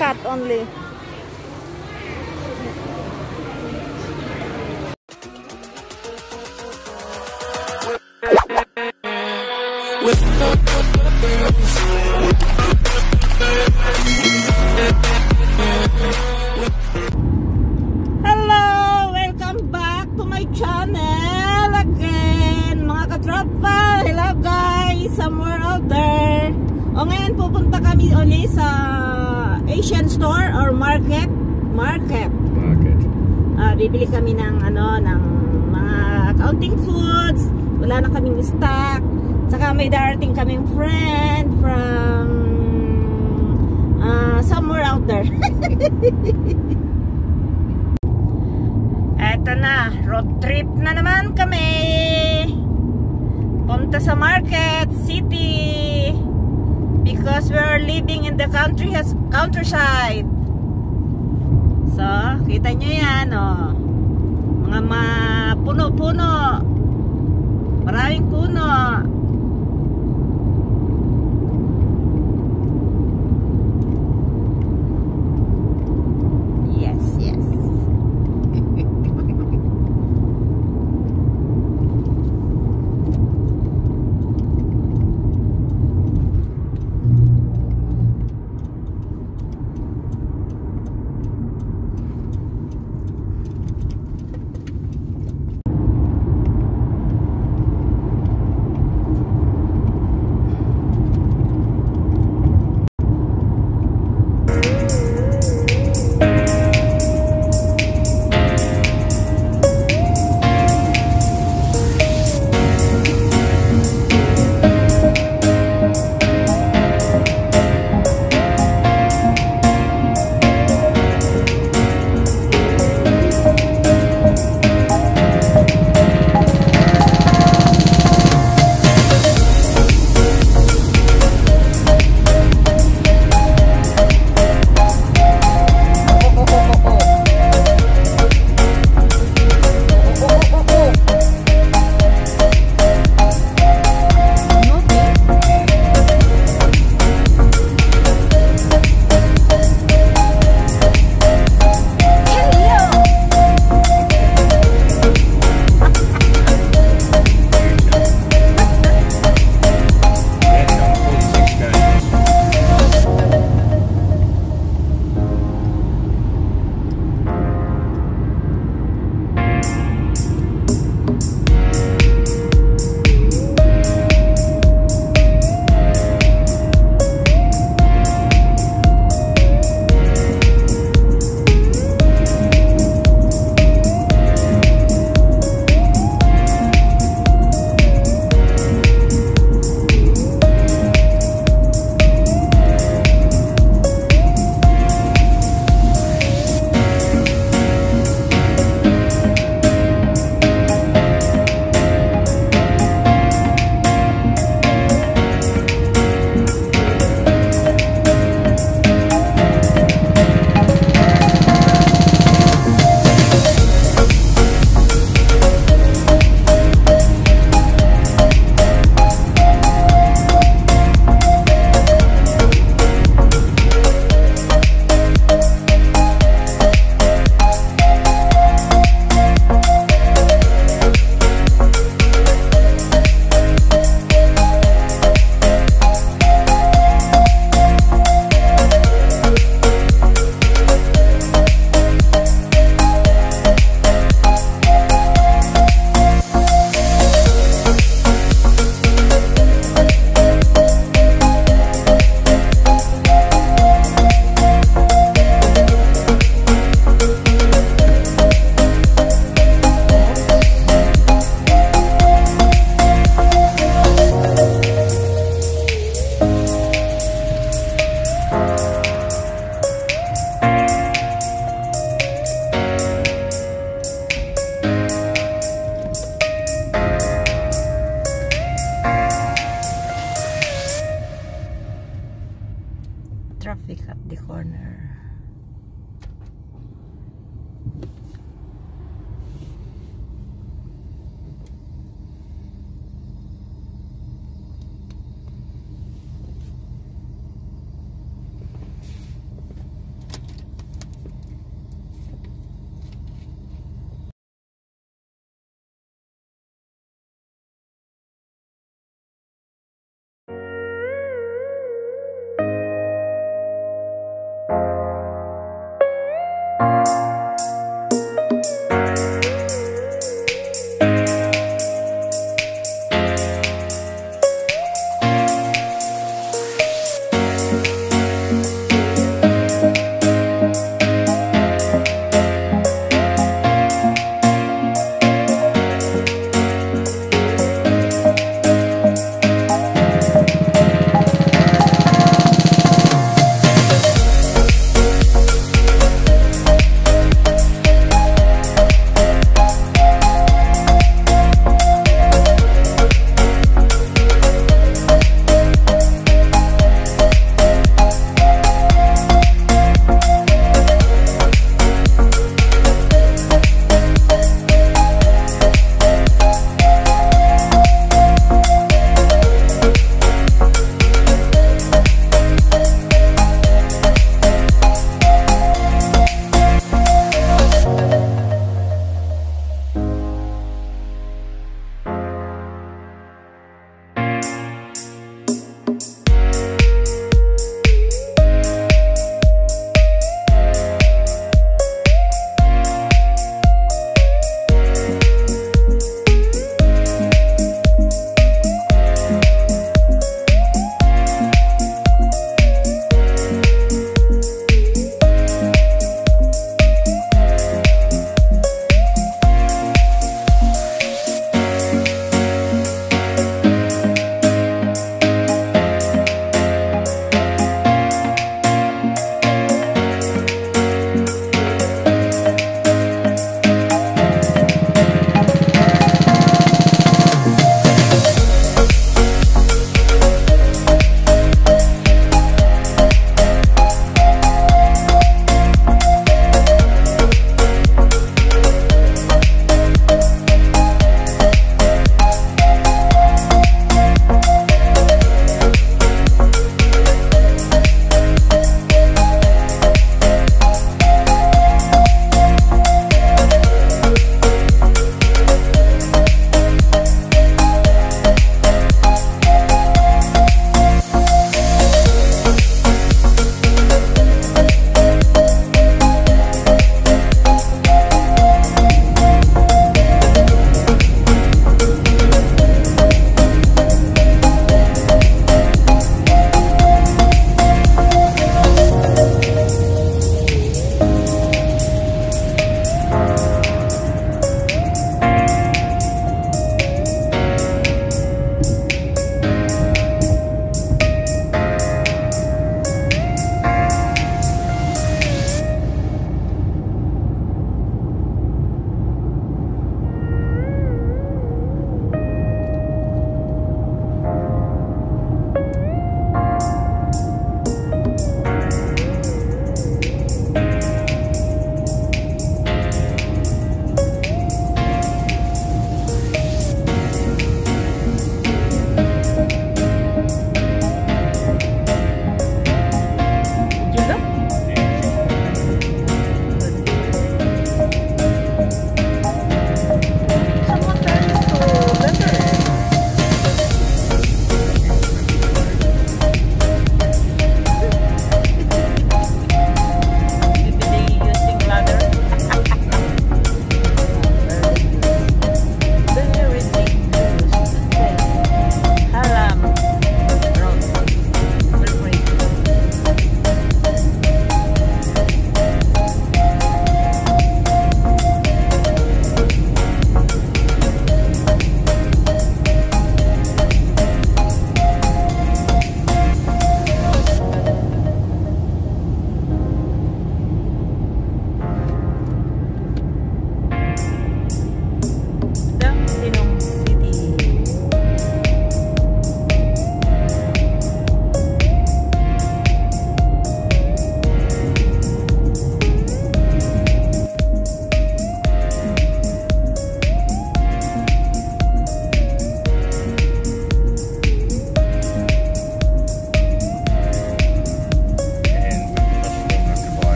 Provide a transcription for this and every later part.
cat only. Kami ng ano ng mga counting foods. Wala na kaming stock. Saka may darating kaming friend from ah, somewhere out there. Eto na, road trip na naman kami. Punta sa market city because we're living in the country countryside. So, kita nyo yan, oh. Mga ma puno-puno. Maraming puno.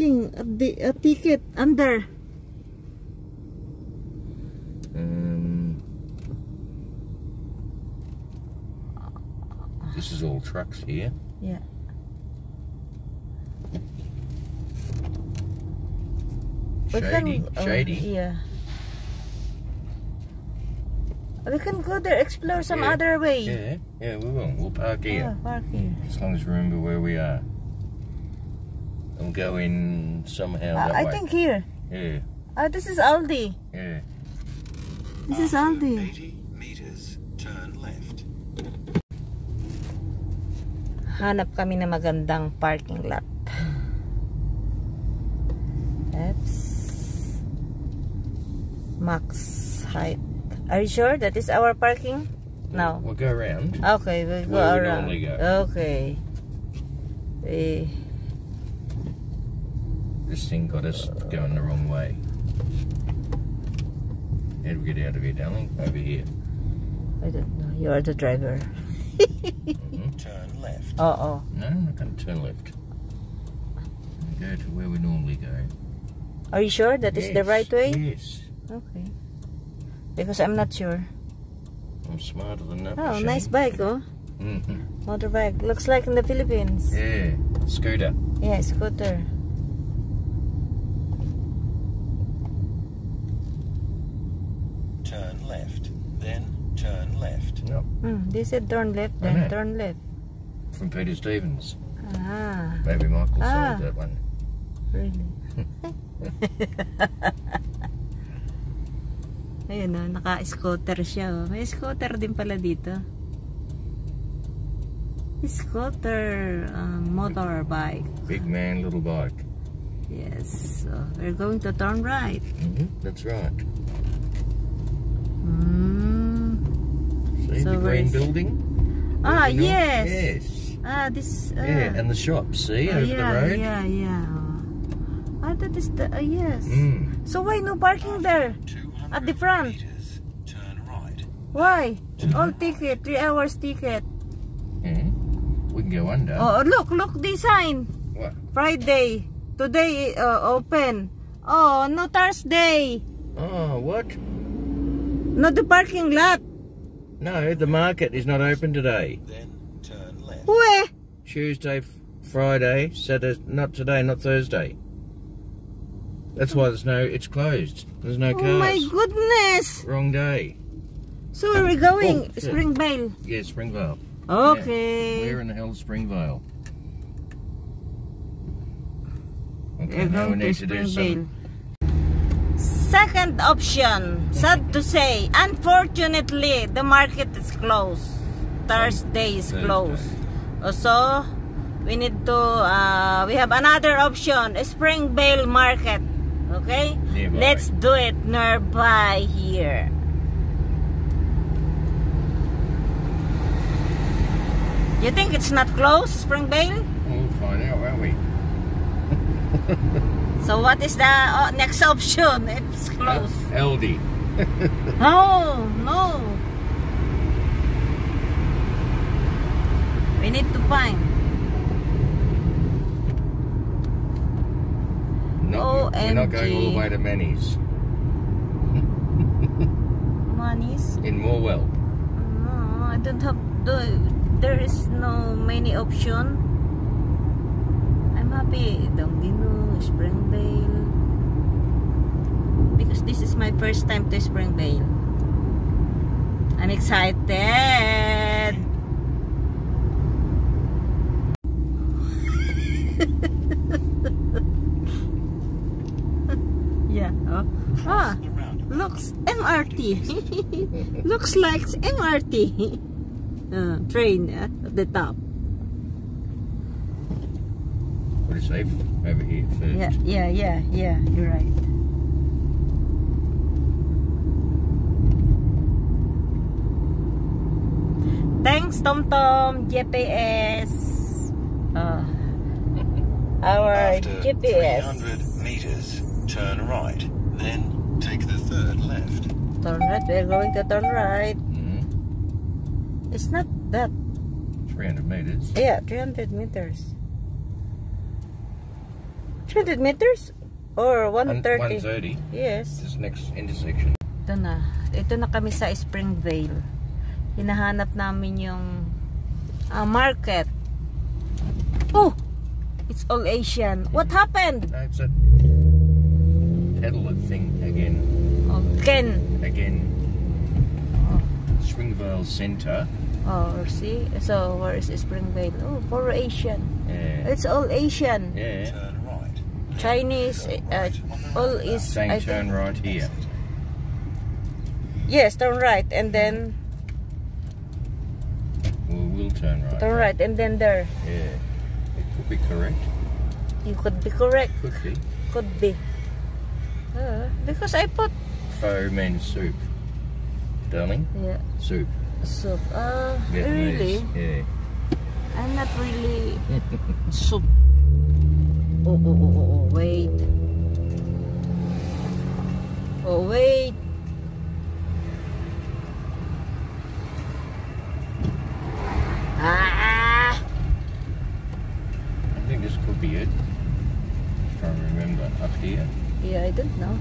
That parking? A, di- a ticket under. Um, this is all trucks here. Yeah. We can- Shady, oh, yeah. We can go there, explore some Yeah, other way. Yeah, yeah, we will. We'll park here. Yeah, park here. As long as we remember where we are. And we'll go in somehow Uh, that I way. think here. Yeah, Ah, this is Aldi. yeah. This is Aldi. 80 meters, turn left. Hanap kami na magandang parking lot. Oops. Max height. Are you sure that is our parking? No. We'll go around. Okay, we go Where we around. normally go. Okay. Eh, This thing got us going the wrong way. How do we get out of here, darling? Over here. I don't know. You are the driver. Mhm. Turn left. Oh, oh. No, I'm not going to turn left. We go to where we normally go. Are you sure that is the right way? Yes. Okay. Because I'm not sure. I'm smarter than that. Oh, machine. nice bike, oh. Mhm. Motorbike. Looks like in the Philippines. Yeah, scooter. Yeah, scooter. Turn left. Then turn Hmm, they said turn left, then turn left. from Peter Stevens. Ah, Maybe Michael Ah. sold that one. really? Ayun oh, naka-scooter siya oh. May scooter din pala dito. Scooter, um, motorbike. Big man, little bike. Yes, so we're going to turn right. hmm That's right. Hmm. So the green building? Ah, yes. Yes. Ah, this. Uh, Yeah, and the shops, see, ah, over yeah, the road? yeah, yeah. Ah, that is the. Uh, yes. Mm. So why no parking there? At the front. meters, right. Why? All ticket, three hours ticket. Yeah. We can go under. Oh, look, look the sign. What? Friday. Today uh, open. Oh, no Thursday. Oh, what? Not the parking lot. No, the market is not open today. Then turn left. Where? Tuesday, Friday, Saturday, not today, not Thursday. That's why there's no, it's closed. There's no cars. Oh my goodness. Wrong day. So where are we going? Oh, shit. Springvale. Yeah, Springvale. Okay. Where in the hell is Springvale? Okay, We're now we going to need to do Springvale. some. Second option, sad to say, unfortunately, the market is closed. Thursday is closed. So, we need to, uh, we have another option, Springvale Market. Okay? Nearby. Let's do it nearby here. You think it's not closed, Springvale? We'll find out, won't we? So what is the uh, next option? It's closed. Aldi. No, no. We need to find. Not, we're not going all the OMG. way to Manny's. Monies. In Morwell. No, I don't have the. There is no many option. I'm happy. Dongdino, Springvale. Because this is my first time to Springvale. I'm excited. yeah. Oh. Ah. Looks MRT. Looks like MRT. Uh, train uh, at the top. Is safe over here first? Yeah, yeah, yeah, yeah. You're right. Thanks, TomTom GPS. Uh, our After GPS. 300 meters, turn right. Then take the third left. Turn right. We're going to turn right. Mhm. It's not that. 300 metres. Yeah, 300 meters. 300 meters? Or 130? 130. Yes. This next intersection. Ito na. Ito na kami sa Springvale. Hinahanap namin yung ah, market. Oh! It's all Asian. What happened? No, it's a peddler thing again. Oh, Ken. Again. Springvale Centre. Oh, see? So, where is Springvale? Oh, for Asian. Yeah. It's all Asian. Yeah. Chinese, uh, all is... Saying I turn right here. Yes, turn right. And then, Well, we'll turn right. turn right. And then there. Yeah. It could be correct. You could be correct. Could be. Could be. Uh, because I put... Pho mein soup. Darling, Yeah, soup. soup. Uh, Vietnamese. really? Yeah. I'm not really soup. Oh, oh, oh, oh, oh, wait. Oh, wait. Ah! I think this could be it. I Trying to remember. Up here. Yeah, I don't know.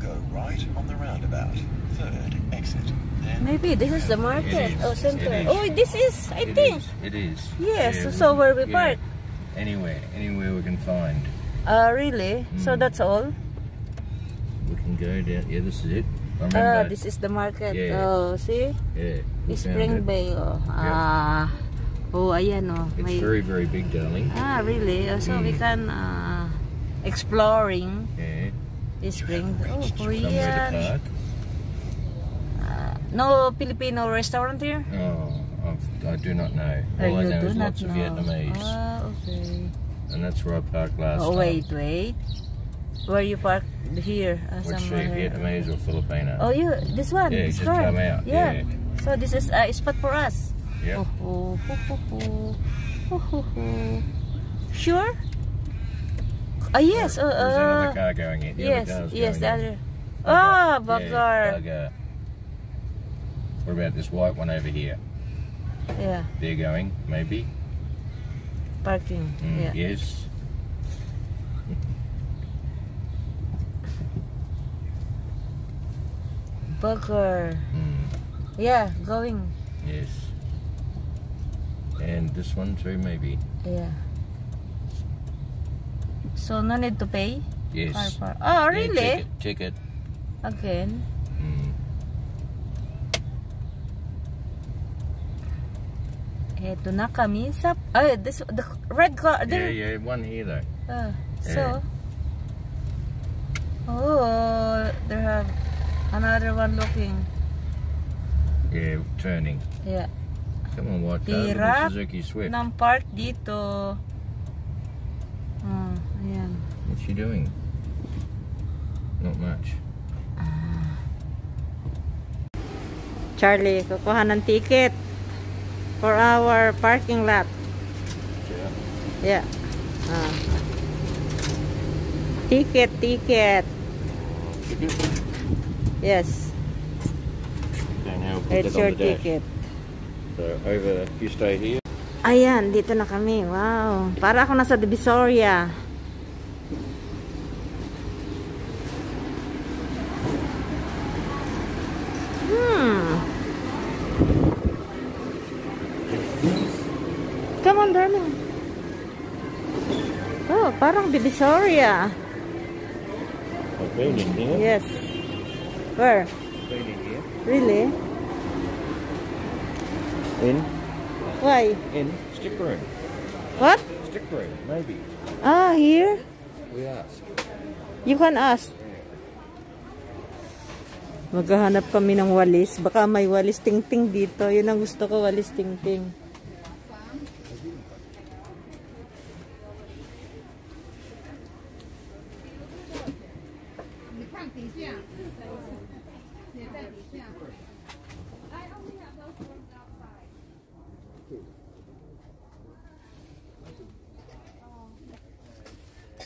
Go right on the roundabout. Third exit. Then Maybe this is the market. Oh, center. Oh, this is, I It think. is, It is. Yes, Yeah, so where we yeah. park. Anywhere. Anywhere we can find. Uh, really? So Mm. that's all? We can go down. Yeah, this is it. Ah, this is the market. Yeah. Oh, see? yeah. we Spring. Bay. Oh. Ah. Oh, ayan oh. It's May- very, very big, darling. Ah, really? Oh, so we Mm. can uh, exploring Yeah. This spring. Oh, Korean. Uh, no Filipino restaurant here? Oh, I've, I do not know. Or All I you know do is lots of know. Vietnamese. Ah, okay. and that's where I parked last Oh, time. wait, wait. Where you park here? Uh, Which somewhere street. Vietnamese or Filipino? Oh, you, this one, Yeah, this just car. come out, Yeah. yeah. So this is a spot for us. Yep. Oh, oh, ho. Sure? Ah, yes. Uh, There's uh, another car going in. The yes, other yes, the other. in. Ah, Yeah, bugger. bugger. What about this white one over here? Yeah, They're going, maybe? parking. Mm, Yeah. Yes. Bugger. Mm, Yeah, going. yes. And this one too, maybe? Yeah. So no need to pay? Yes. Car park. Oh, Yeah, really? ticket, ticket. Again? Mm. Eto na kami sa... Ay, this, the red car. Yeah, There, yeah, one here though. Ah, so... Oh, there have another one looking. Yeah, turning. Yeah. Come on. Little Hirap Suzuki Swift. Ng park dito. She doing? Not much. Charlie, kukuha ng ticket for our parking lot. Yeah. Ah. Ticket, ticket. Yes, Don't know, put it's your ticket. So over, you stay here. Ayan, dito na kami. Wow. Para ako nasa Divisoria. Hmm. Come on, darling. Oh, parang Divisoria. In here. Yes. Where? In here. Really? In, Why? in stick room. What? Stick room, maybe. Ah, here? We ask. You can ask. Maghahanap kami ng walis. Baka may walis ting-ting dito. Yun ang gusto ko, walis ting-ting.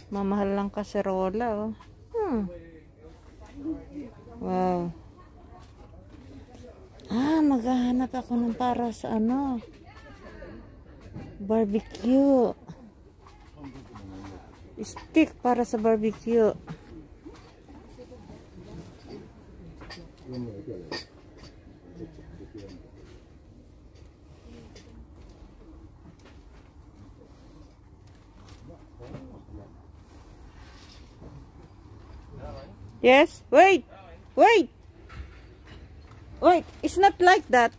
Mamahal lang kaserola, oh. Hmm. Wow. Ah, maghahanap ako ng para sa ano. barbecue. Stick para sa barbecue. Yes? Wait! Wait! Wait! It's not like that.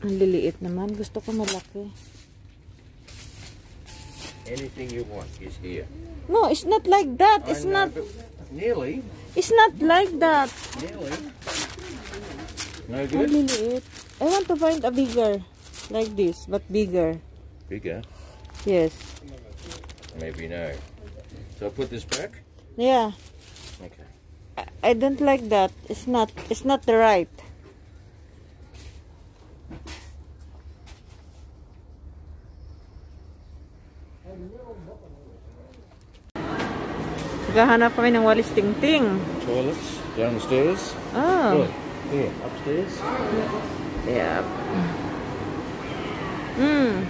Ang liliit naman. Gusto ko malaki. Anything you want is here. No, it's not like that. It's know, not. Nearly. It's not like that. Nearly. No Ang good? liliit. I want to find a bigger. Like this, but bigger. Bigger. Yes. Maybe no. So I put this back? Yeah. Okay. I- I don't like that. It's not. It's not the right. Naghahanap kami ng walis tingting. Toilets downstairs. Oh. Here, upstairs. Yeah. Hmm.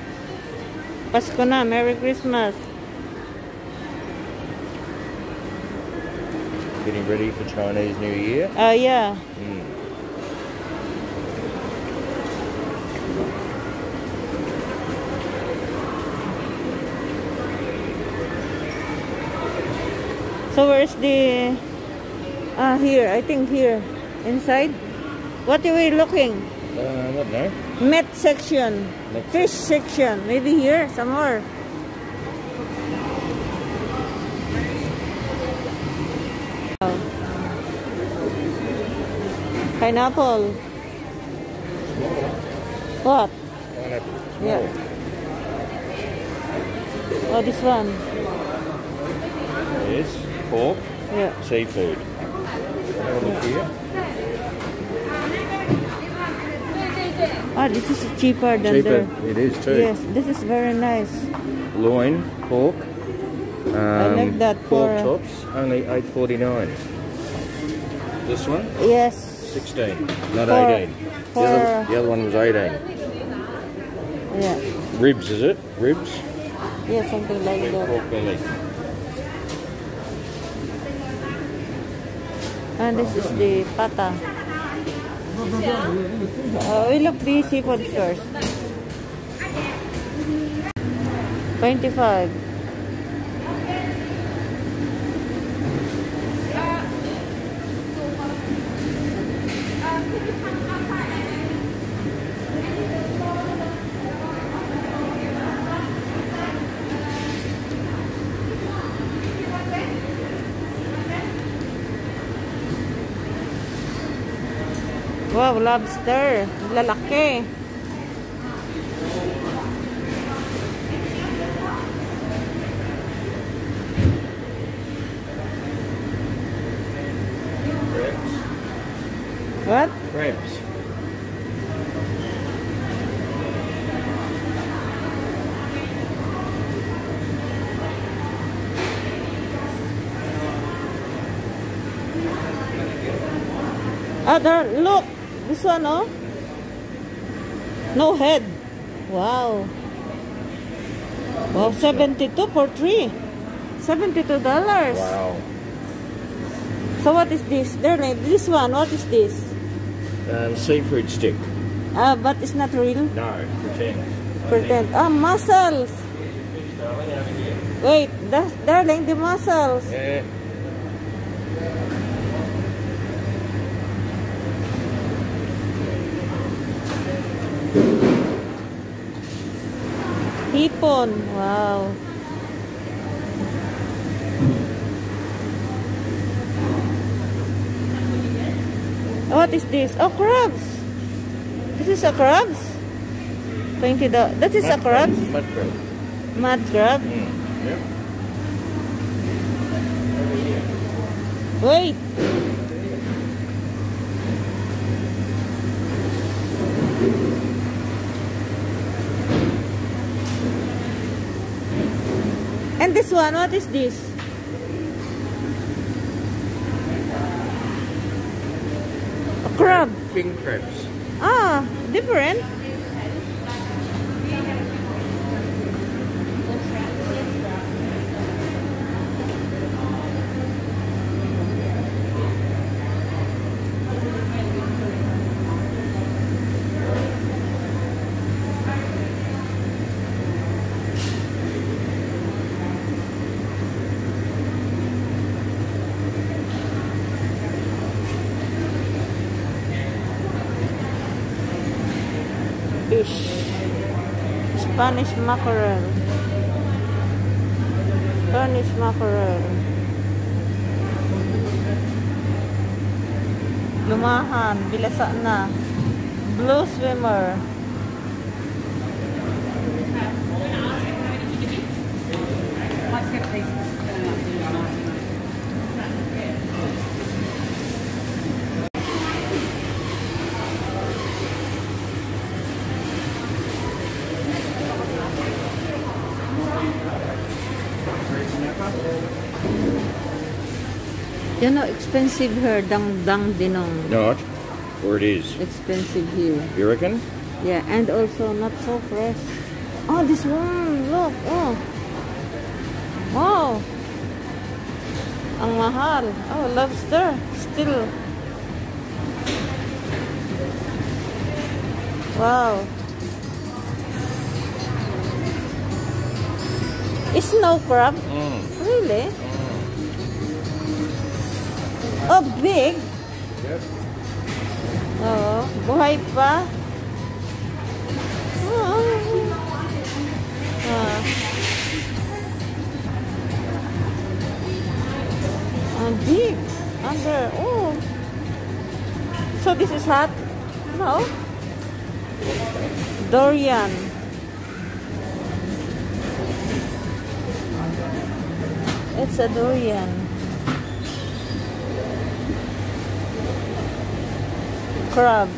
Pasko na. Merry Christmas. Getting ready for Chinese New Year. Ah, yeah. Mm. So where's the... Ah, here. I think here. Inside. What are we looking? Uh, I don't know. Met section. Met Fish section. Maybe here. Some Pineapple. What? Pineapple. Yeah. Oh, this one. Yes. Pork. Yeah. Seafood. Have a look here. Ah, this is cheaper than Cheaper. there. It is too. Yes, this is very nice. Loin, pork. Um, like that Pork for- chops, only eight forty nine. This one, Yes. Sixteen, not For- eighteen. The other, the other one was eighteen. Yeah. Ribs, is it? Ribs. Yeah, something like that. Pork belly. And this is the pata. Uh, we look the seafood first. 25. Wow, lobster. Lalaki. Crabs. What? Crabs. Ah, there, look. This one, oh. No head. Wow. Wow, 72 for three. $72. Wow. So what is this? Darling, this one, what is this? Um, seafood stick. Ah, but it's not real. No, pretend. Pretend. Ah, mussels. Wait, that's, darling, the mussels. Yeah. Hipon. Wow. What is this? Oh, crabs. This is a crabs. Twenty dollars. That is a Mud crabs. Mud crab. Mud crab. Mm. Yep. Wait. And this one, what is this? A crab. King crabs. Ah, different. Spanish mackerel. Spanish mackerel. Lumahan, bilasa na. Blue swimmer. You know, expensive here, dang dang dinong. Not, or it is. Expensive here. You reckon? Yeah, and also not so fresh. Oh, this one, look, oh. Wow. Ang mahal. Oh, lobster. Still. Wow. It's snow crab? Mm. Really? Oh, big. Yep. Oo. Buhay pa. Oo. Ah. Ang big. Under. Oh. So this is hot? No? Dorian. It's a durian. Crab.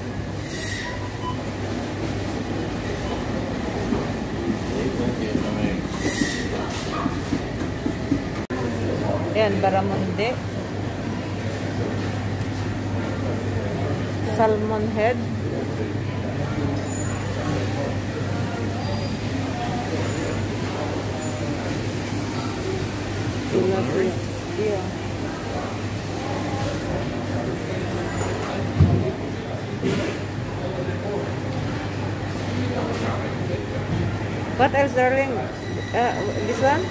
Yan, baramundi. Salmon head. Tilapia. Yeah. What else, darling? Uh, this one?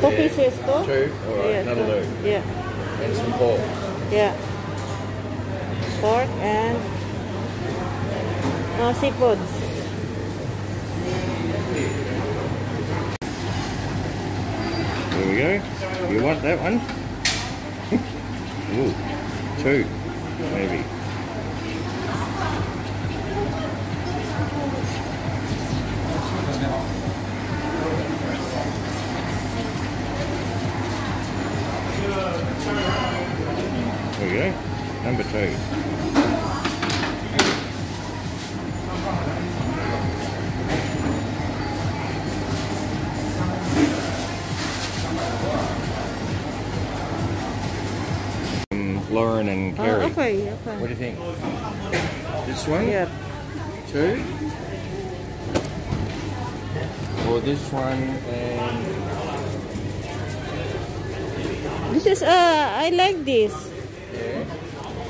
Two Yeah. pieces, two? Two? Alright, Yeah, that'll two. do. Yeah. And some pork. Yeah. Pork and uh, seafoods. There we go. You want that one? Ooh, two, This one? Yeah. Two? Or this one and This is, uh, I like this. yeah.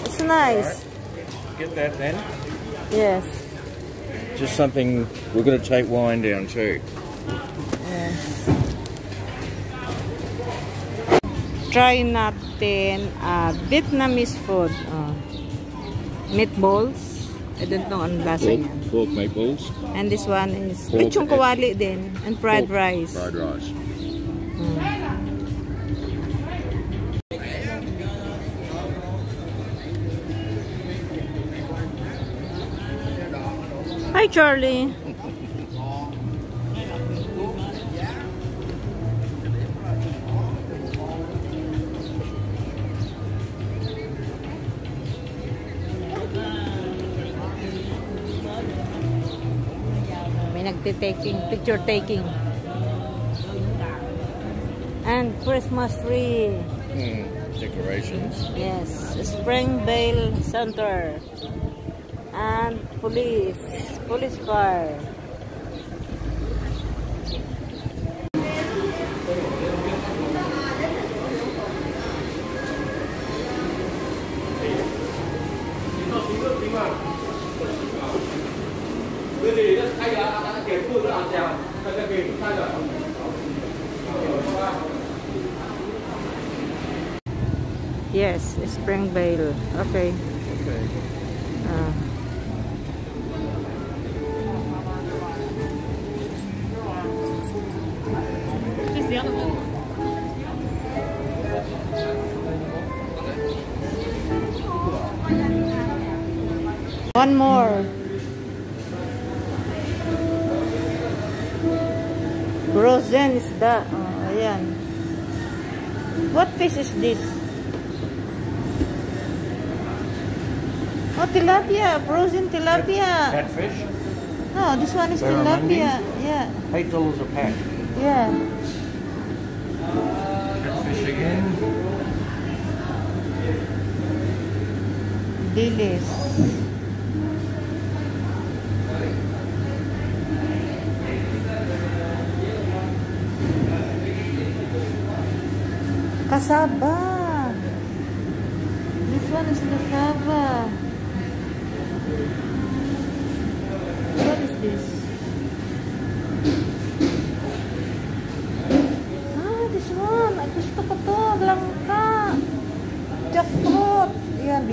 It's nice. Get that then. Yes. Just something we're gonna take wine down too. Yes. Try natin uh, Vietnamese food. Uh, meatballs. I don't know ang lasa Pork, niya. pork meatballs. And this one is Pork lechong kawali din. And fried Pork rice. Fried rice. Mm. Hi, Charlie. Nagtitaking, picture taking. And Christmas tree. Hmm. Decorations. Yes, Springvale Center. And police. Police car. Springvale. Okay. Okay. Uh. Just the other one. One more. Frozen is that? uh, ayan. What fish is this? Tilapia. Frozen tilapia. Catfish, No, this one is tilapia. Yeah. eight dollars a pack. Yeah. Catfish again. Dilis. Kasaba.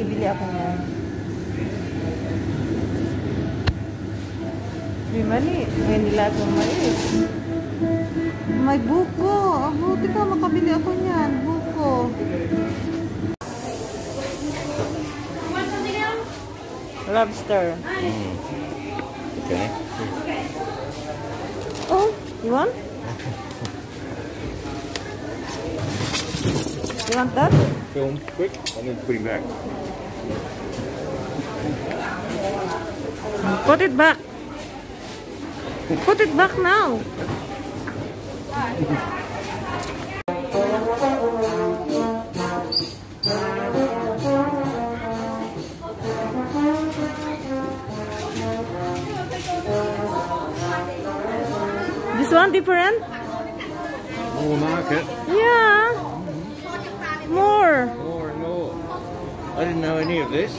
Bibili ako niyan. May mali. May nilatong mais. May buko. Ah, buti ka, makabili ako niyan. Buko. Lobster. Okay. Oh, you want? You want that? Film quick, and then put him back. Put it back. Put it back now. This one different? More market. Yeah. More. More and more. I didn't know any of this.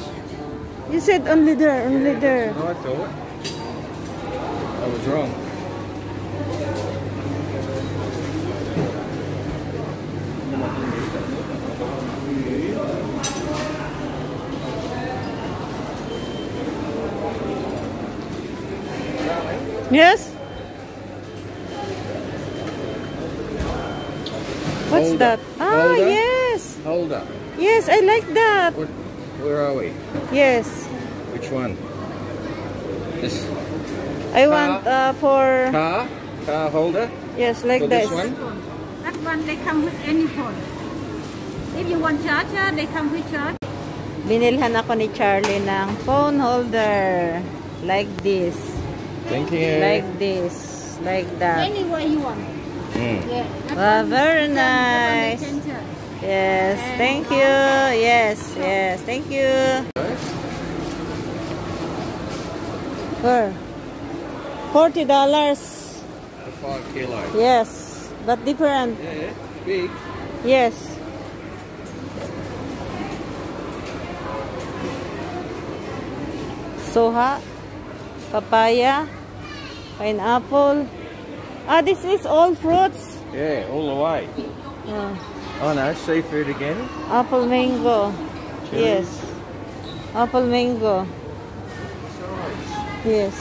You said only there, only there. I thought. I was wrong. Yes? What's Hold that? up. Ah, Hold yes. Hold up. Yes, I like that. What, where are we? Yes. Which one? This I want uh, for car? Car holder? yes, like For this. this one? That one they come with any phone. If you want charger, they come with charger. Binilhan ako ni Charlie ng phone holder. Like this. Thank you. Like this. Like that. Anywhere you want. Mm. Yeah. that Wow, one very you can put on the nice. Yes, thank you. Yes, yes, thank you. Where? Forty dollars. Five kilo. Yes, but different. Yeah, big. Yes. Soha, papaya, pineapple. Ah, this is all fruits. Yeah, all the way. Ah, Oh no, seafood again. apple mango. Yes. Apple mango. Yes.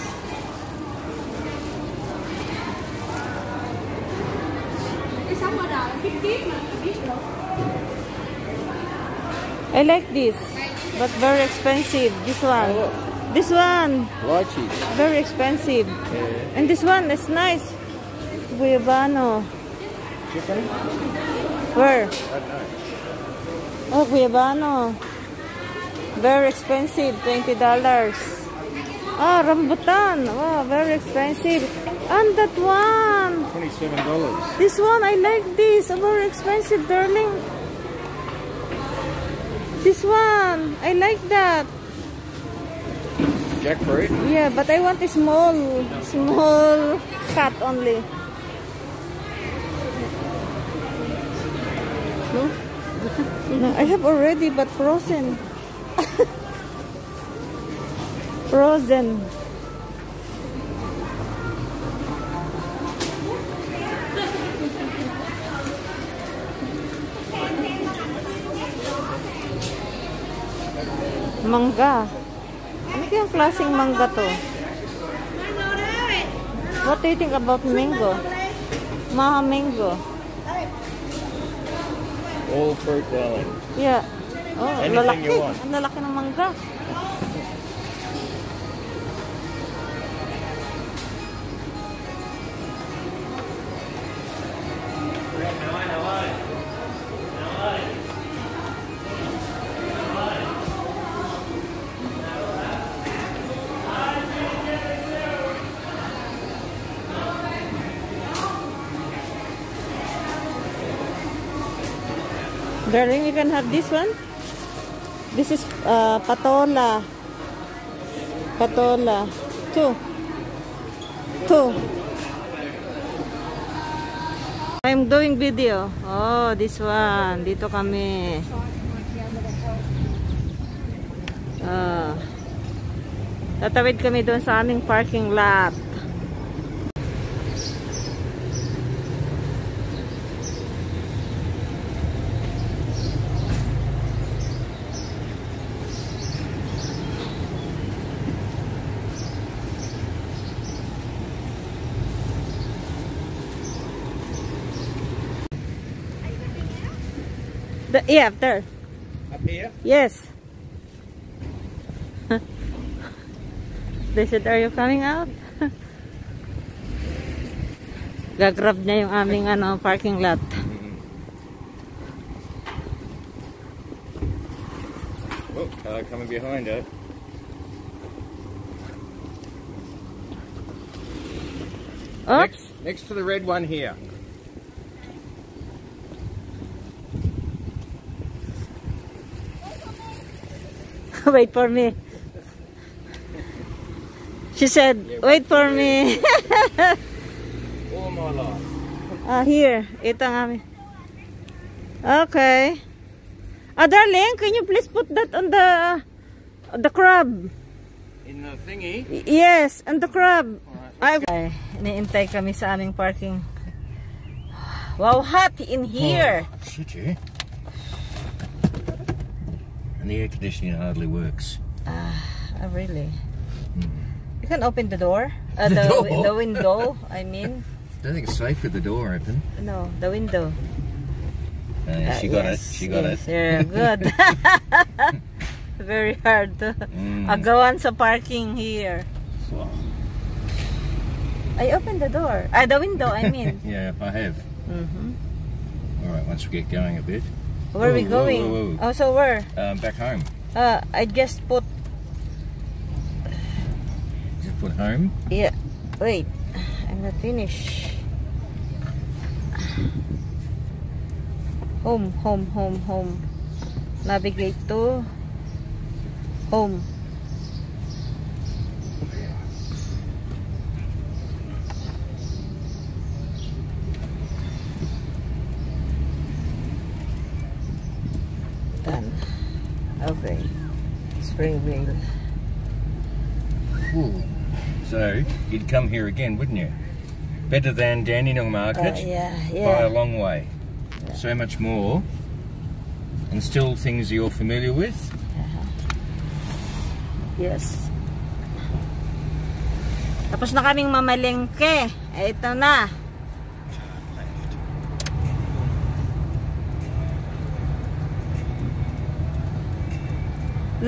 I like this, but very expensive. This one. Oh. This one, Lychees. very expensive. Yeah. And this one is nice. Guayabano. Chicken? Where? Oh, Guayabano. Very expensive, $20. Ah, rambutan. Wow, very expensive. And that one. Twenty-seven dollars. This one, I like this. Oh, very expensive, darling. This one, I like that. Jackfruit. Yeah, but I want a small, small cut only. No? No, I have already, but frozen. frozen. Mangga. Ano kayang klaseng mangga to? What do you think about mango? Maha mango. All fruit, darling. Yeah. Oh, Anything lalaki. you want. Ang lalaki ng mangga. Darling, you can have this one. This is uh, patola. Patola. Two. Two. I'm doing video. Oh, this one. Dito kami. Ah. tatawid kami doon sa aming parking lot. Yeah, there. Up here? Yes. They said, are you coming out? Gagrab niya yung aming ano, parking lot. Mm-hmm. Oh, car coming behind it. Oh, Next, next to the red one here. wait for me. She said, wait for me. Ah, here. Ito ang aming. Okay. Ah, darling, can you please put that on the the crab? In the thingy. Yes, on the crab. Ay, ay, iniintay kami sa aming parking. Wow, hot in here. Oh, shit, yeah. And the air conditioning hardly works. Ah, really? You can open the door? Uh, The the, door? the window, I mean. I don't think it's safe with the door open. No, the window. Uh, Ah, she got yes, it. She got yes, it. Yeah, good. Very hard to Mm. agawan sa parking here. Oh, I opened the door. Ah, the window, I mean. yeah, I have. hmm All right, once we get going a bit. Where are we Whoa, whoa, going? whoa, whoa. Oh, so where? Um, back home. Uh, I just put, Just put home. yeah, wait. I'm not finished. Home, home, home, home. Navigate to home. Done. Okay. Ooh. So you'd come here again, wouldn't you? Better than Dandenong Uh, Market yeah, by a long way. So much more, and still things you're familiar with. Yes. Tapos na kaming mamalengke. Ito na.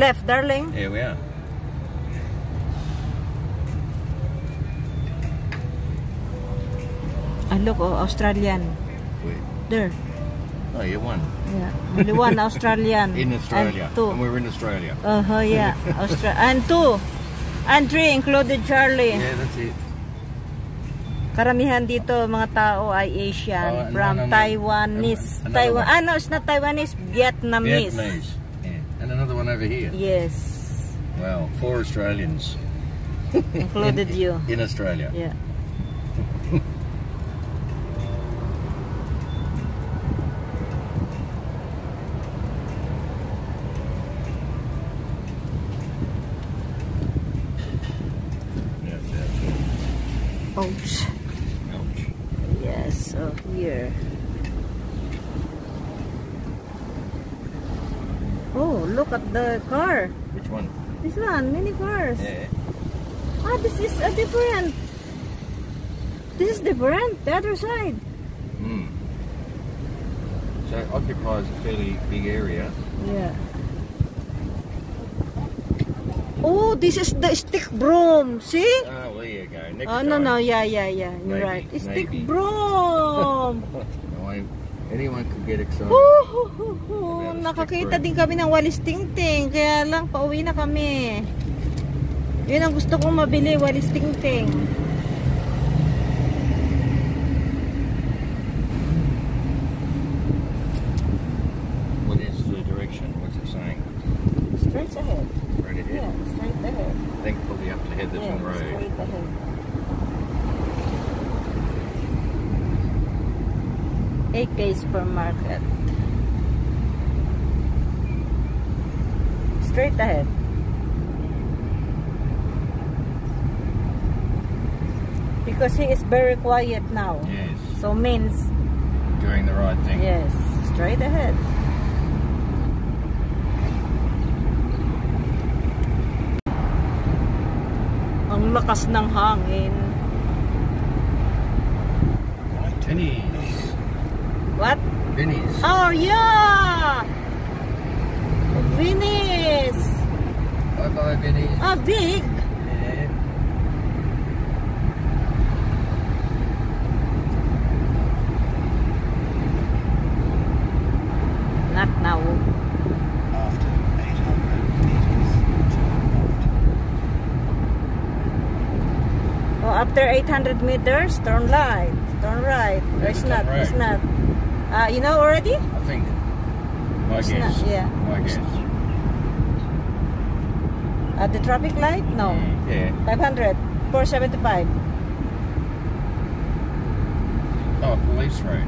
Left, darling. Here we are. Ah, look, oh, Australian. Wait. There. Oh, you won Yeah. Only one Australian. in Australia, And two. and we're in Australia. Uh-huh, yeah. Austra and two. And three, included Charlie. Yeah, that's it. Karamihan dito mga tao ay Asian Oh, from no, no. Taiwanese. Taiwan. Ah, no, it's not Taiwanese. Vietnamese. Vietnamese. Yeah. And another one over here. Yes. Wow, four Australians Included you. in Australia. Yeah, The other side. Hmm. So it occupies a fairly big area. Yeah. Oh, this is the stick broom. See? Oh, there you go. Next Oh, no, time. no. Yeah, yeah, yeah. You're Maybe, right. Stick maybe. broom. No, anyone could get excited. Woohoo! About Nakakita stick din kami ng walis tingting. Kaya lang, pauwi na kami. Yun ang gusto kong mabili, walis tingting. What very quiet now. Yes. So means Doing the right thing. yes, straight ahead. Ang lakas ng hangin. Pennies. What? Pennies. Oh yeah! Venice! Bye bye, pennies. Ah, big! Yeah. Not now. after 800 meters, turn right. Oh, after 800 meters, turn right. Turn right. It's not. right. It's not. Uh, you know already? I think. My It's guess. not, yeah. My guess. At the traffic light? No. Mm, Yeah. 500. 475. Oh, police road.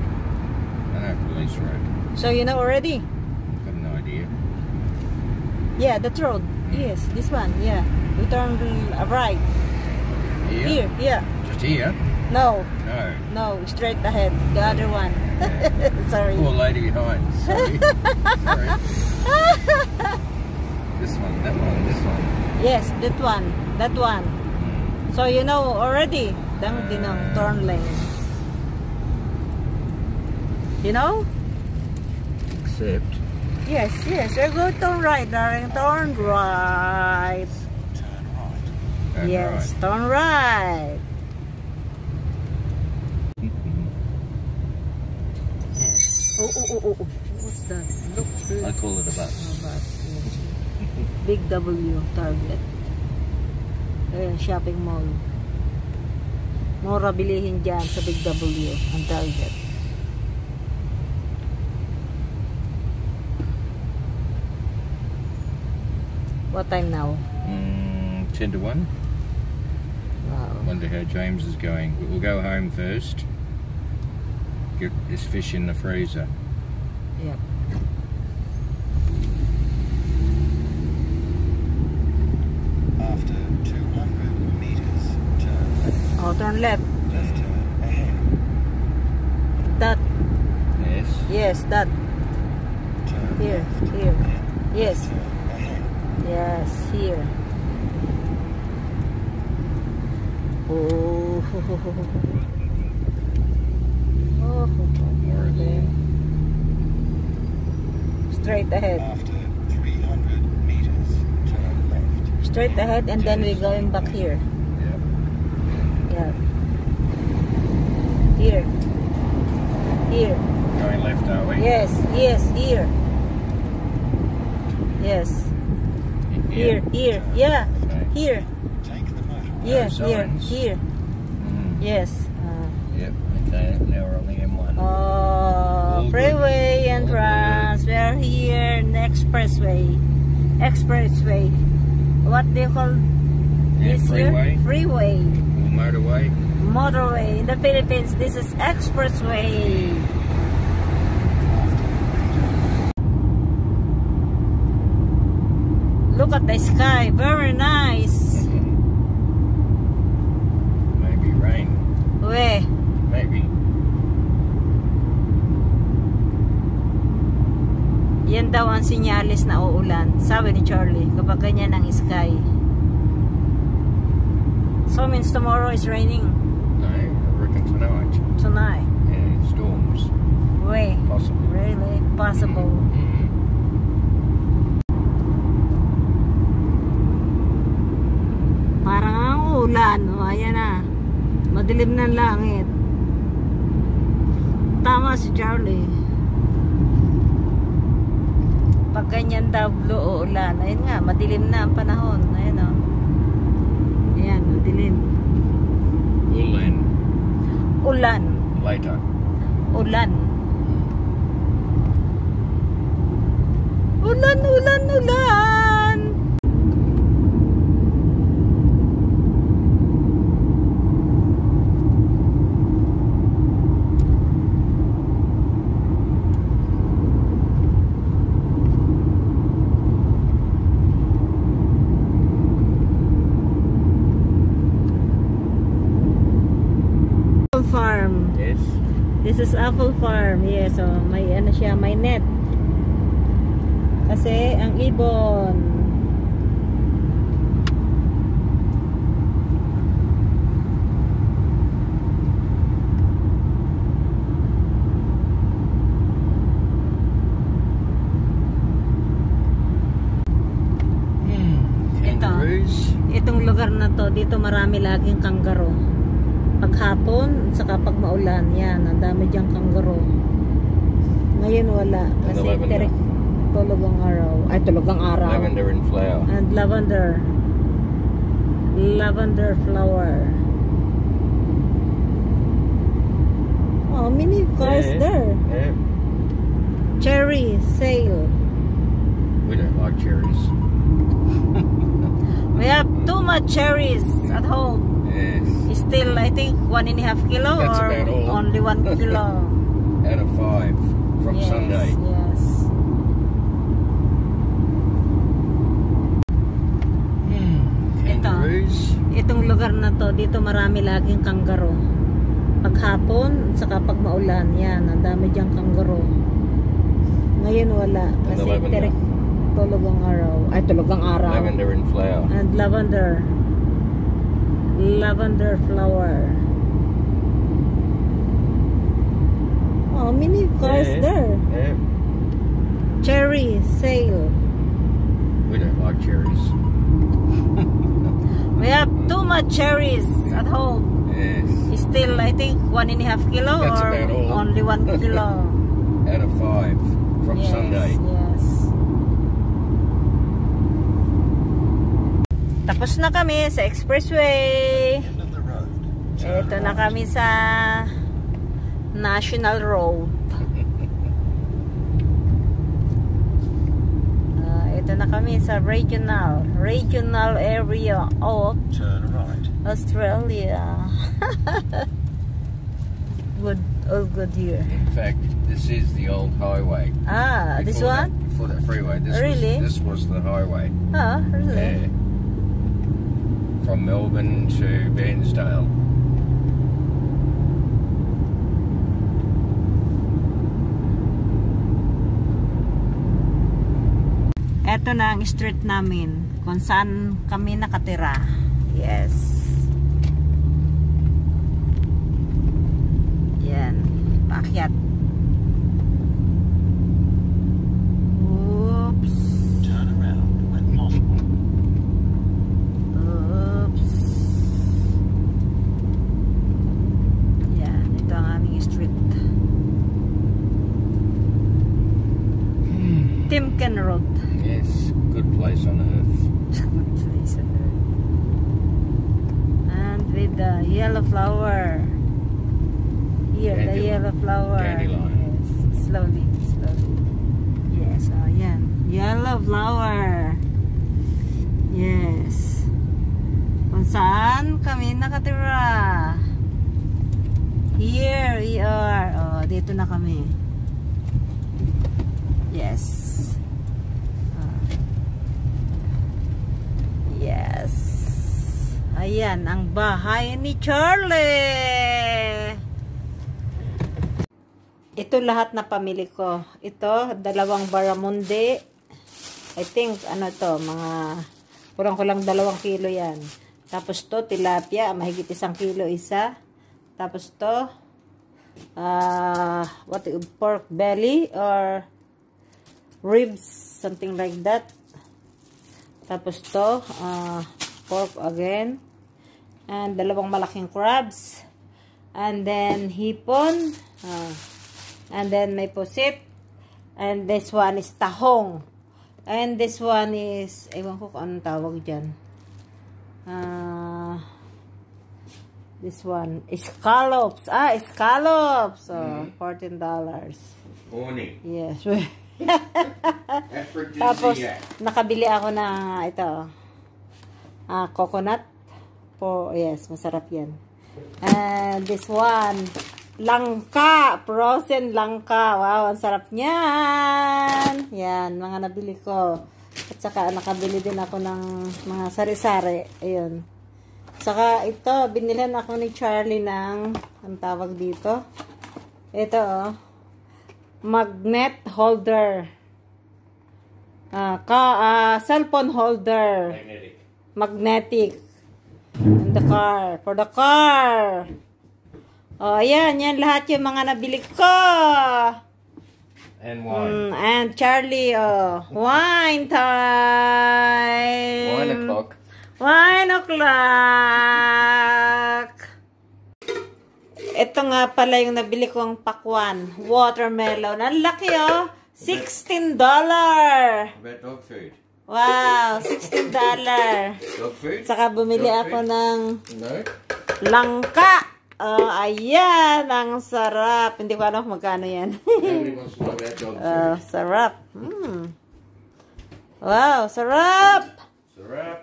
I know police road. So you know already? Got no idea. Yeah, that's road. Yes, this one. Yeah. You turn right. Here? Here. Yeah. Just here? No. No. No. Straight ahead. The other one. Sorry. Poor lady behind. Sorry. Sorry. This one, that one, this one. Yes, that one. That one. Mm. So you know already. Dang dinang turn lane. You know? Except. Yes, yes. We go turn right, darling. Turn right. Turn right. Yes, turn right. right. Oh, oh, oh, oh, oh. What's that? Look, I call it a bus. Oh, bus, yes. Big W, Target. Ayan, shopping mall. Mura bilihin dyan sa Big W, ang Target. What time now? Mm, 10 to 1. Wow. Wonder how James is going. But we'll go home first. Get this fish in the freezer. Yep. After 200 meters, turn left. Oh, turn left. Just turn ahead. That. Yes. Yes, that. Turn Here, left. here. Then Yes. Turn ahead. Yes, here. Oh. oh. More Okay. Straight ahead. After 300 meters, turn left. Straight ahead and then we're going back here. Yep. Yeah. Here. Here. Going left, are we? Yes, yes, here. Yes. Here, here. Yeah. Here. Take the motorway. Yeah, here, here. Mm. Yes. Uh, Yep. Okay. Now we're on the M1. Oh, good. freeway All entrance. We are here in expressway. Expressway. What do you call Yeah, this freeway. here? Freeway. Or motorway. Motorway. In the Philippines, this is expressway. Look at the sky. Very nice. Weh. Maybe. Yan daw ang sinyalis na uulan. Sabi ni Charlie, kapag ganyan ang sky. So means tomorrow is raining No, I reckon tonight. tonight. Yeah, storms. Way. Possible. Really? possible. Mm. Parang ang ulan. O, ayan na. Madilim ng langit. Tama si Charlie. Pag ganyan daw blue o ulan. Ayun nga, madilim na ang panahon. Ayan o. Ayan, madilim. Ulan Ulan. later. Ulan. Ulan, ulan, ulan. Apple Farm. Yes. This is apple farm. Yes, so may ano siya, may net. Kasi ang ibon. Hmm. Kangaroos. Itong lugar na to, dito marami laging kanggaro. Pag hapon, saka pag maulan, yan, ang dami diyang kanggaro. Ngayon wala. Kasi lavender. tirik tulog ang araw. Ay, tulog ang araw. Lavender and flower. And lavender. Lavender flower. Oh, many cars Yeah. there. Yeah. Cherry sale. We don't like cherries. We have too much cherries at home. Yes. Still, I think one and a half kilo That's or about all. only one kilo. Out of five from yes, Sunday. Yes. Hmm. Kangaroos. Itong lugar na to, dito marami laging kanggaro. Pag hapon, saka pag maulan, yan, ang dami diyang kanggaro. Ngayon wala. Kasi lavender. Tirik araw. Ay, araw. Lavender and flower. And lavender. Lavender flower. Oh, many cars Yeah. there. Yeah. Cherry sale. We don't like cherries. We have too much cherries at home. Yes. Still, I think one and a half kilo That's or only one kilo. Out of five from yes, Sunday. Yes. Tapos na kami sa expressway. The Ito na kami sa National Road. Ah, ito na kami sa regional, regional area of Turn right. Australia. good, all good here. In fact, this is the old highway. Ah, this Before one? That, before that freeway. This Really? Was, this was the highway. Ah, really? Yeah. From Melbourne to Bairnsdale. Ito na ang street namin kung saan kami nakatira. Yes. Yan. Paakyat. Oops. Turn around when possible. Oops. Yan. Ito ang aming street. Timken Road. Yes, good place on earth. And with the yellow flower. Here, the Dandelion. yellow flower. Dandelion. Yes, slowly, slowly. Yes, oh yan. Yellow flower. Yes. Kung saan kami nakatira. Here we are. Oh, dito na kami. Yes. Ah. Yes. Ayan, ang bahay ni Charlie. Ito lahat na pamili ko. Ito, dalawang baramundi. I think, ano to, mga, kurang kulang dalawang kilo yan. Tapos to, tilapia, mahigit isang kilo isa. Tapos to, ah, what, pork belly or ribs, something like that. Tapos to, uh, pork again. And dalawang malaking crabs. And then hipon. Uh, and then may pusit. And this one is tahong. And this one is, ewan ko kung anong tawag dyan. Uh, this one, scallops. Ah, scallops. So, $14. Morning. Yes. Tapos, nakabili ako na ito. Ah, coconut. Po, yes, masarap yan. And this one, langka. Frozen langka. Wow, ang sarap niyan. Yan, mga nabili ko. At saka, nakabili din ako ng mga sari-sari. Ayun. Saka, ito, binilhan ako ni Charlie ng, ang tawag dito. Ito, oh magnet holder. Ah, ka, ah, cellphone holder. Magnetic. Magnetic. In the car. For the car. Oh, ayan. Yan lahat yung mga nabili ko. And wine. Mm, and Charlie, oh. Wine time. Wine o'clock. Wine o'clock. Ito nga pala yung nabili kong pakwan. Watermelon. Ang laki oh. $16. About dog food. Wow, $16. Dog food? Saka bumili ako ng langka. Oh, ayan. Ang sarap. Hindi ko alam kung magkano yan. Oh, sarap. Mm. Wow, sarap. Syrup.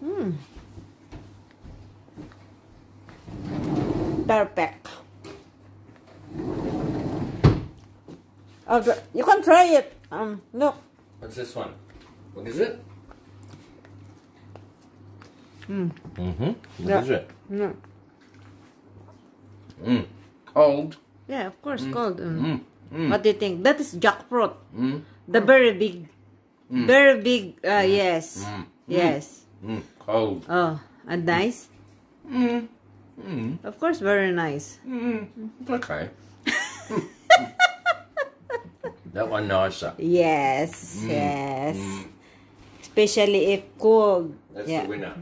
Mm. Perfect. Oh, you can try it. Um, look. What's this one? What is it? Mm. Mm-hmm. What Yeah. is it? Mm. Mm. Cold. Yeah, of course, cold. Mm. Mm. Mm. What do you think? That is jackfruit. Mm. The very big, very big. Uh, yes, Mm. yes. Mm. Cold. Oh, and nice. Mm. Mm. Of course, very nice. Mm. Okay. that one nicer. Yes, yes. Especially if cold. That's yeah. the winner.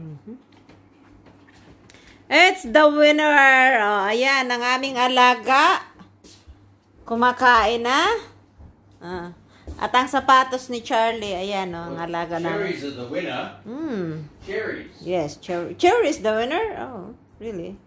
It's the winner. Oh, ayan, ang aming alaga. Kumakain na. Ah. At ang sapatos ni Charlie, ayan, oh, ang alaga na. Cherries are the winner. Mm. Cherries. Yes, cherry. Is the winner? Oh, really?